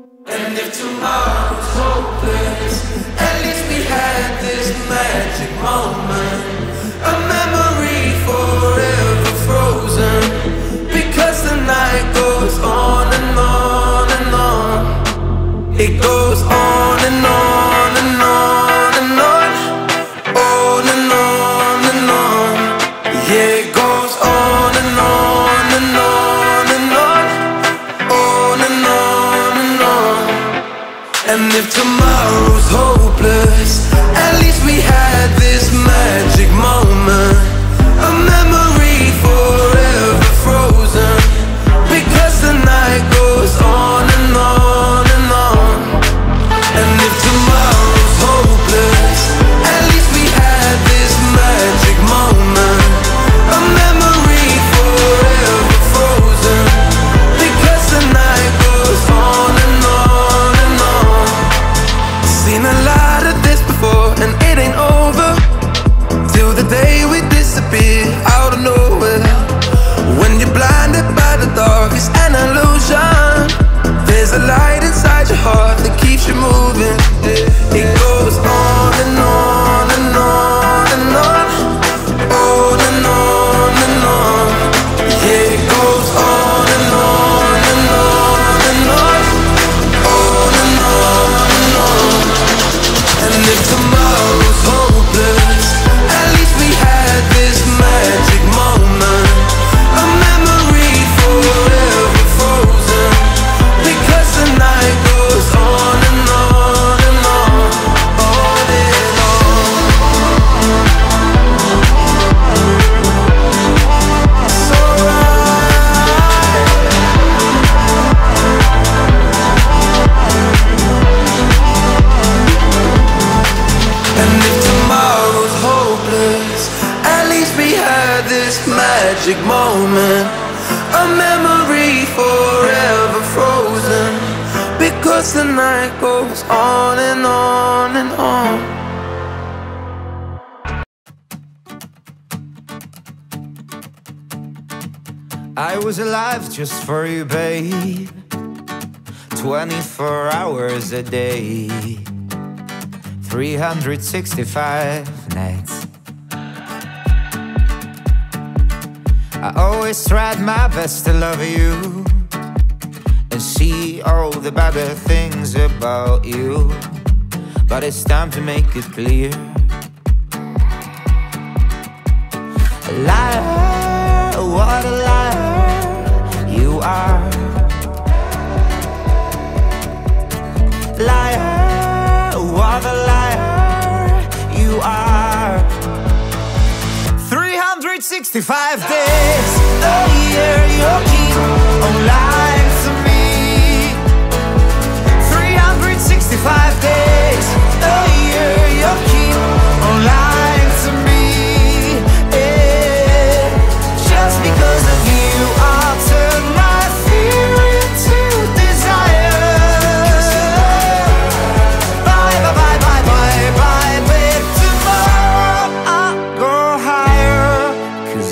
And if tomorrow's hopeless, at least we had this magic moment. alive. magic moment. A memory forever frozen. Because the night goes on and on and on. I was alive just for you, babe. 24 hours a day. 365 nights. I always tried my best to love you and see all the better things about you. But it's time to make it clear. Life 365 days a year.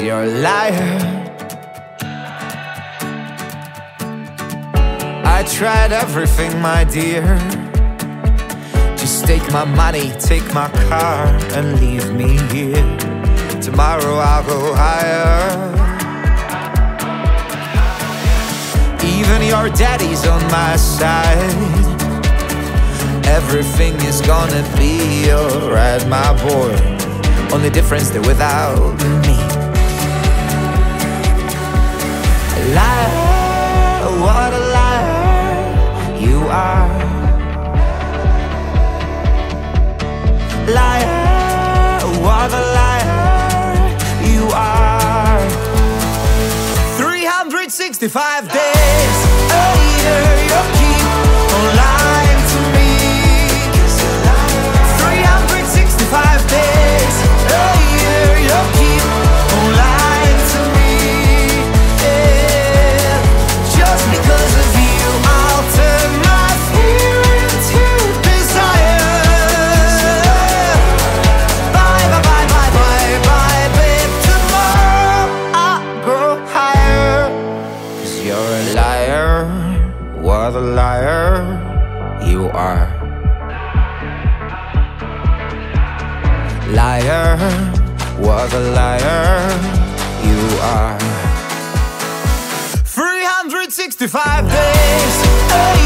you're a liar. I tried everything, my dear. Just take my money, take my car, and leave me here. Tomorrow I'll go higher. Even your daddy's on my side. Everything is gonna be alright, my boy. Only difference that without me. 65 days. The liar. You are. Liar was a liar. You are. 365 days.